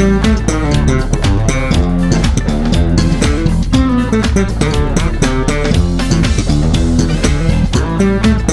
Thank you.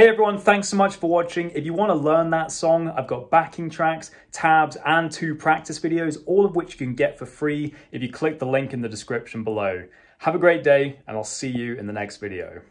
Hey everyone, thanks so much for watching. If you want to learn that song, I've got backing tracks, tabs, and two practice videos, all of which you can get for free if you click the link in the description below. Have a great day, and I'll see you in the next video.